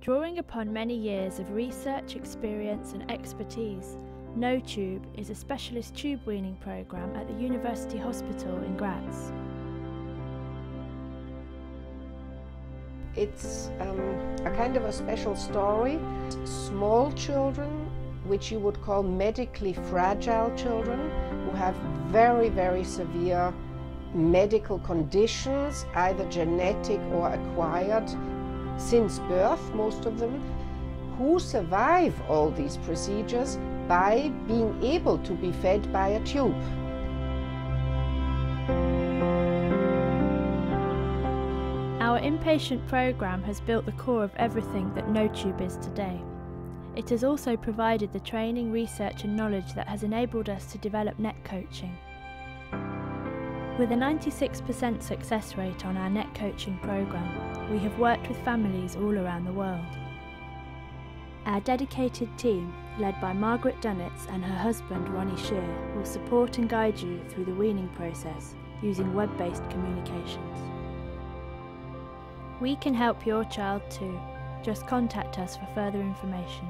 Drawing upon many years of research, experience, and expertise, NoTube is a specialist tube weaning programme at the University Hospital in Graz. It's um, a kind of a special story. Small children, which you would call medically fragile children, who have very, very severe medical conditions, either genetic or acquired, since birth, most of them, who survive all these procedures by being able to be fed by a tube. Our inpatient programme has built the core of everything that NoTube is today. It has also provided the training, research and knowledge that has enabled us to develop net coaching. With a 96% success rate on our net coaching programme, we have worked with families all around the world. Our dedicated team, led by Margaret Dunitz and her husband Ronnie Scheer, will support and guide you through the weaning process using web-based communications. We can help your child too. Just contact us for further information.